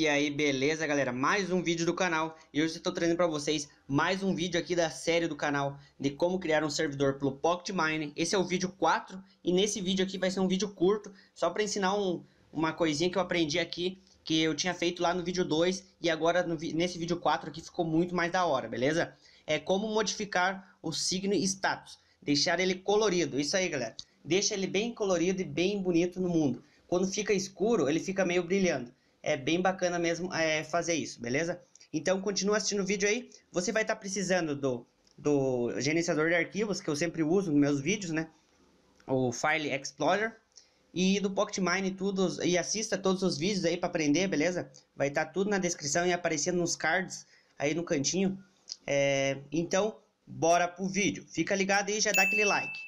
E aí, beleza, galera? Mais um vídeo do canal. E hoje eu estou trazendo para vocês mais um vídeo aqui da série do canal de como criar um servidor pelo Pocket Mine. Esse é o vídeo 4 e nesse vídeo aqui vai ser um vídeo curto, só para ensinar um, uma coisinha que eu aprendi aqui, que eu tinha feito lá no vídeo 2 e agora no, nesse vídeo 4 aqui ficou muito mais da hora, beleza? É como modificar o signo status, deixar ele colorido. Isso aí, galera. Deixa ele bem colorido e bem bonito no mundo. Quando fica escuro, ele fica meio brilhando é bem bacana mesmo é, fazer isso, beleza? Então continua assistindo o vídeo aí, você vai estar tá precisando do, do gerenciador de arquivos, que eu sempre uso nos meus vídeos, né? O File Explorer e do Pocket Mine tudo e assista todos os vídeos aí para aprender, beleza? Vai estar tá tudo na descrição e aparecendo nos cards aí no cantinho. É, então, bora pro vídeo. Fica ligado aí e já dá aquele like.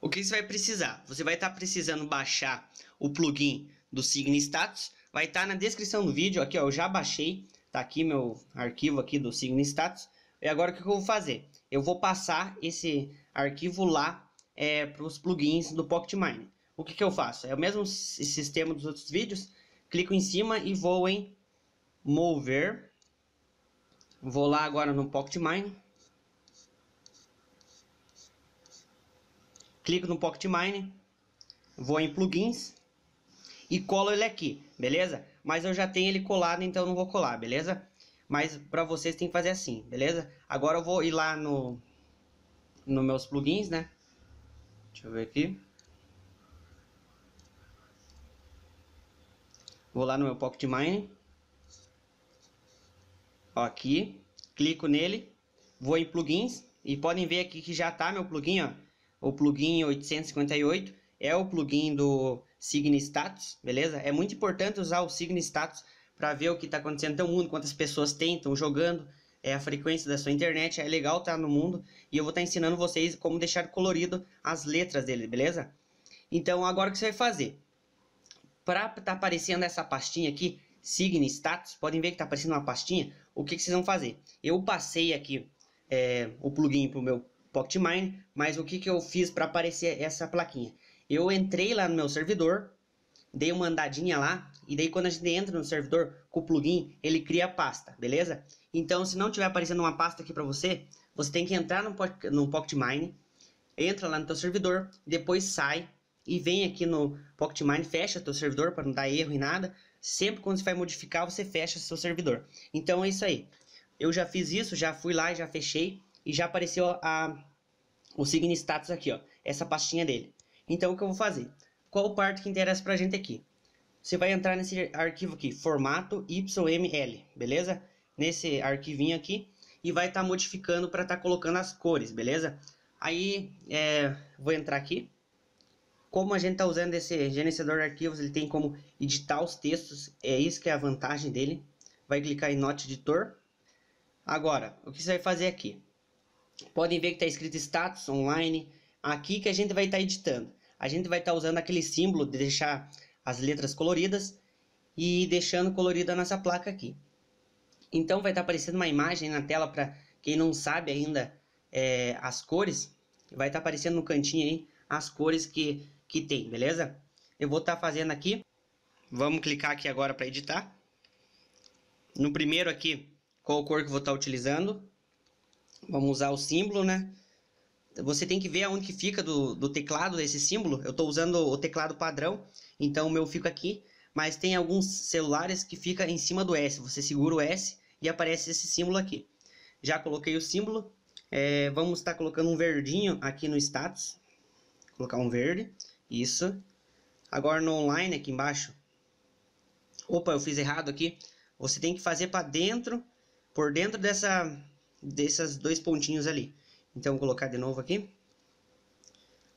O que você vai precisar? Você vai estar tá precisando baixar o plugin do Sign Status vai estar tá na descrição do vídeo. Aqui, ó, eu já baixei, tá aqui meu arquivo aqui do Signo Status. E agora o que eu vou fazer? Eu vou passar esse arquivo lá é, para os plugins do Pocket Mine. O que, que eu faço? É o mesmo sistema dos outros vídeos. Clico em cima e vou em Mover. Vou lá agora no Pocket Mine. Clico no Pocket Mine. Vou em Plugins e colo ele aqui, beleza? Mas eu já tenho ele colado, então não vou colar, beleza? Mas para vocês tem que fazer assim, beleza? Agora eu vou ir lá no, no meus plugins, né? Deixa eu ver aqui. Vou lá no meu Pocket Mine. Ó, aqui. Clico nele. Vou em plugins. E podem ver aqui que já tá meu plugin, ó. O plugin 858 é o plugin do Sign Status, beleza? É muito importante usar o Sign Status para ver o que está acontecendo no mundo, quantas pessoas tem, estão jogando, é a frequência da sua internet, é legal estar tá no mundo e eu vou estar tá ensinando vocês como deixar colorido as letras dele, beleza? Então agora o que você vai fazer? Para estar tá aparecendo essa pastinha aqui, Sign Status, podem ver que está aparecendo uma pastinha, o que, que vocês vão fazer? Eu passei aqui é, o plugin para o meu Pocket Mine, mas o que, que eu fiz para aparecer essa plaquinha? Eu entrei lá no meu servidor, dei uma andadinha lá, e daí quando a gente entra no servidor com o plugin, ele cria a pasta, beleza? Então, se não tiver aparecendo uma pasta aqui para você, você tem que entrar no, no Pocket Mine, entra lá no teu servidor, depois sai e vem aqui no Pocket Mine, fecha teu servidor para não dar erro em nada. Sempre quando você vai modificar, você fecha seu servidor. Então é isso aí. Eu já fiz isso, já fui lá, já fechei e já apareceu a, o Sign Status aqui, ó, essa pastinha dele. Então o que eu vou fazer? Qual parte que interessa pra gente aqui? Você vai entrar nesse arquivo aqui, formato YML, beleza? Nesse arquivinho aqui e vai estar tá modificando para estar tá colocando as cores, beleza? Aí, é, vou entrar aqui. Como a gente está usando esse gerenciador de arquivos, ele tem como editar os textos, é isso que é a vantagem dele. Vai clicar em Note Editor. Agora, o que você vai fazer aqui? Podem ver que está escrito Status Online, aqui que a gente vai estar tá editando. A gente vai estar tá usando aquele símbolo de deixar as letras coloridas e deixando colorida nossa placa aqui. Então vai estar tá aparecendo uma imagem na tela para quem não sabe ainda é, as cores. Vai estar tá aparecendo no cantinho aí as cores que, que tem, beleza? Eu vou estar tá fazendo aqui. Vamos clicar aqui agora para editar. No primeiro aqui, qual cor que eu vou estar tá utilizando. Vamos usar o símbolo, né? Você tem que ver aonde que fica do, do teclado esse símbolo. Eu estou usando o teclado padrão, então o meu fica aqui. Mas tem alguns celulares que fica em cima do S. Você segura o S e aparece esse símbolo aqui. Já coloquei o símbolo. É, vamos estar colocando um verdinho aqui no status. Colocar um verde. Isso. Agora no online aqui embaixo. Opa, eu fiz errado aqui. Você tem que fazer para dentro, por dentro dessa, desses dois pontinhos ali. Então, vou colocar de novo aqui.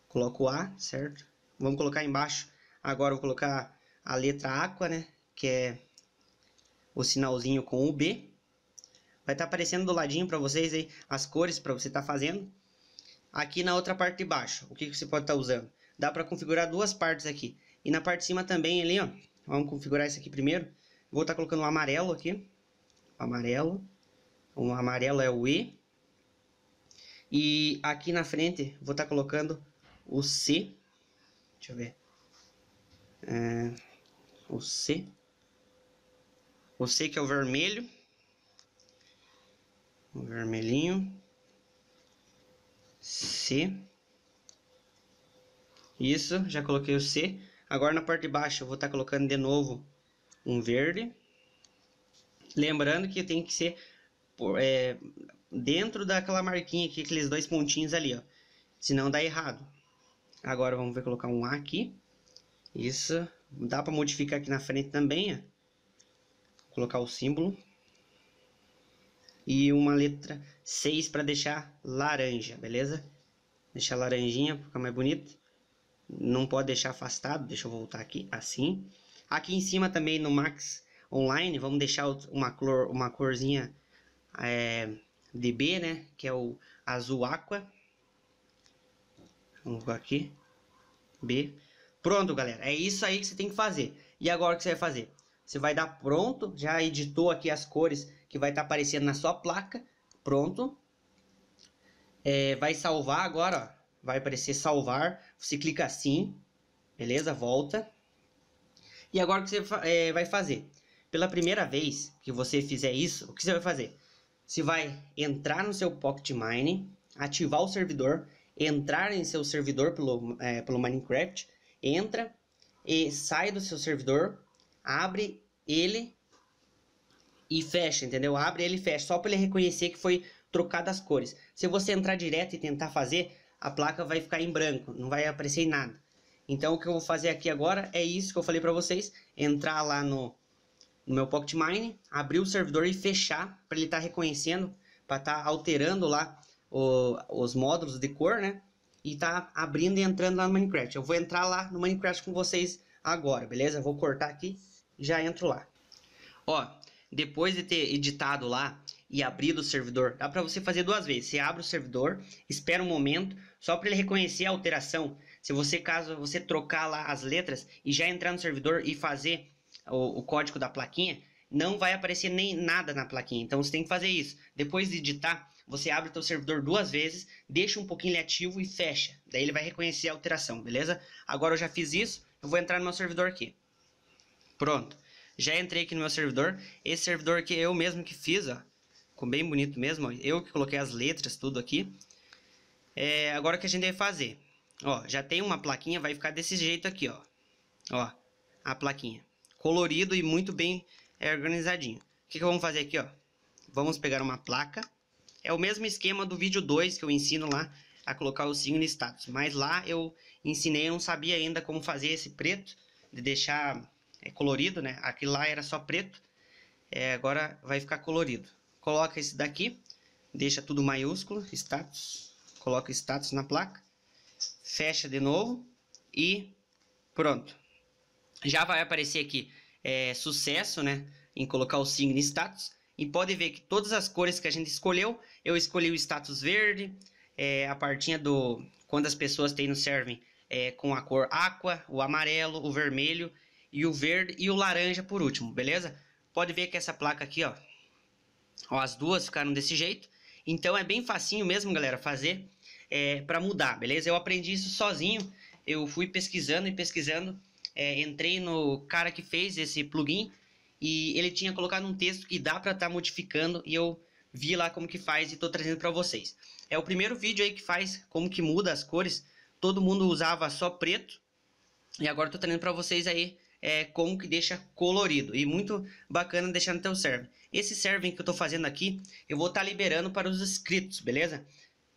Coloco A, certo? Vamos colocar embaixo. Agora, vou colocar a letra Aqua, né? Que é o sinalzinho com o B. Vai estar tá aparecendo do ladinho para vocês aí as cores para você estar tá fazendo. Aqui na outra parte de baixo, o que, que você pode estar tá usando? Dá para configurar duas partes aqui. E na parte de cima também ali, ó. Vamos configurar isso aqui primeiro. Vou estar tá colocando um amarelo aqui. Amarelo. O amarelo é o E. E aqui na frente vou estar tá colocando o C. Deixa eu ver. É, o C. O C que é o vermelho. O vermelhinho. C. Isso, já coloquei o C. Agora na parte de baixo eu vou estar tá colocando de novo um verde. Lembrando que tem que ser é, dentro daquela marquinha aqui, aqueles dois pontinhos ali, ó. Senão dá errado. Agora vamos ver colocar um A aqui. Isso. Dá para modificar aqui na frente também, ó. colocar o símbolo. E uma letra 6 para deixar laranja, beleza? Deixar laranjinha, ficar mais bonito. Não pode deixar afastado, deixa eu voltar aqui, assim. Aqui em cima também no Max Online, vamos deixar uma, cor, uma corzinha é, de B, né? Que é o azul aqua. Vamos aqui. B. Pronto, galera. É isso aí que você tem que fazer. E agora o que você vai fazer? Você vai dar pronto. Já editou aqui as cores que vai estar tá aparecendo na sua placa. Pronto. É, vai salvar agora, ó. Vai aparecer salvar. Você clica assim. Beleza? Volta. E agora o que você é, vai fazer? Pela primeira vez que você fizer isso, o que você vai fazer? Você vai entrar no seu Pocket Mine, ativar o servidor, entrar em seu servidor pelo, é, pelo Minecraft, entra e sai do seu servidor, abre ele e fecha, entendeu? Abre ele e fecha, só para ele reconhecer que foi trocado as cores. Se você entrar direto e tentar fazer, a placa vai ficar em branco, não vai aparecer em nada. Então o que eu vou fazer aqui agora é isso que eu falei para vocês, entrar lá no no meu Pocket Mine, abrir o servidor e fechar para ele estar tá reconhecendo, para estar tá alterando lá o, os módulos de cor, né? E tá abrindo e entrando lá no Minecraft. Eu vou entrar lá no Minecraft com vocês agora, beleza? vou cortar aqui já entro lá. Ó, depois de ter editado lá e abrido o servidor, dá para você fazer duas vezes. Você abre o servidor, espera um momento, só para ele reconhecer a alteração. Se você, caso você trocar lá as letras e já entrar no servidor e fazer o, o código da plaquinha, não vai aparecer nem nada na plaquinha. Então você tem que fazer isso. Depois de editar, você abre o teu servidor duas vezes, deixa um pouquinho ele ativo e fecha. Daí ele vai reconhecer a alteração, beleza? Agora eu já fiz isso, eu vou entrar no meu servidor aqui. Pronto. Já entrei aqui no meu servidor. Esse servidor aqui eu mesmo que fiz, ó. Ficou bem bonito mesmo, ó. Eu que coloquei as letras, tudo aqui. É, agora o que a gente vai fazer? Ó, já tem uma plaquinha, vai ficar desse jeito aqui, ó. Ó, a plaquinha colorido e muito bem é, organizadinho. O que, que vamos fazer aqui, ó? Vamos pegar uma placa. É o mesmo esquema do vídeo 2 que eu ensino lá a colocar o signo status. Mas lá eu ensinei, eu não sabia ainda como fazer esse preto, de deixar é, colorido, né? Aquilo lá era só preto, é, agora vai ficar colorido. Coloca esse daqui, deixa tudo maiúsculo, status, coloca status na placa, fecha de novo e pronto já vai aparecer aqui é, sucesso, né? Em colocar o signo status. E pode ver que todas as cores que a gente escolheu, eu escolhi o status verde, é, a partinha do... Quando as pessoas têm no server é, com a cor aqua, o amarelo, o vermelho e o verde e o laranja por último, beleza? Pode ver que essa placa aqui, ó, ó as duas ficaram desse jeito. Então é bem facinho mesmo, galera, fazer é, para mudar, beleza? Eu aprendi isso sozinho, eu fui pesquisando e pesquisando é, entrei no cara que fez esse plugin e ele tinha colocado um texto que dá para estar tá modificando e eu vi lá como que faz e estou trazendo para vocês. É o primeiro vídeo aí que faz como que muda as cores. Todo mundo usava só preto e agora estou trazendo para vocês aí é, como que deixa colorido e muito bacana deixar no teu server. Esse server que eu estou fazendo aqui, eu vou estar tá liberando para os inscritos, beleza?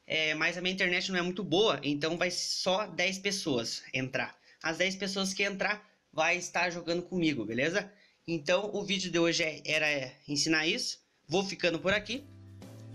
É, mas a minha internet não é muito boa, então vai só 10 pessoas entrar as 10 pessoas que entrar vai estar jogando comigo, beleza? Então o vídeo de hoje é, era ensinar isso. Vou ficando por aqui.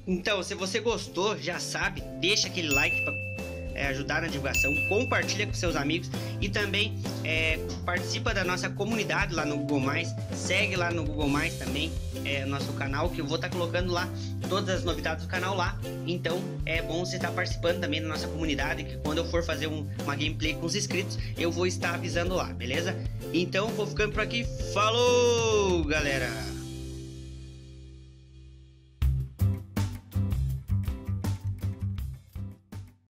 Então, se você gostou, já sabe, deixa aquele like para é, ajudar na divulgação, compartilha com seus amigos e também é, participa da nossa comunidade lá no Google Mais, segue lá no Google Mais também é, nosso canal que eu vou estar tá colocando lá todas as novidades do canal lá. Então é bom você estar tá participando também da nossa comunidade que quando eu for fazer um, uma gameplay com os inscritos eu vou estar avisando lá, beleza? Então vou ficando por aqui, falou galera!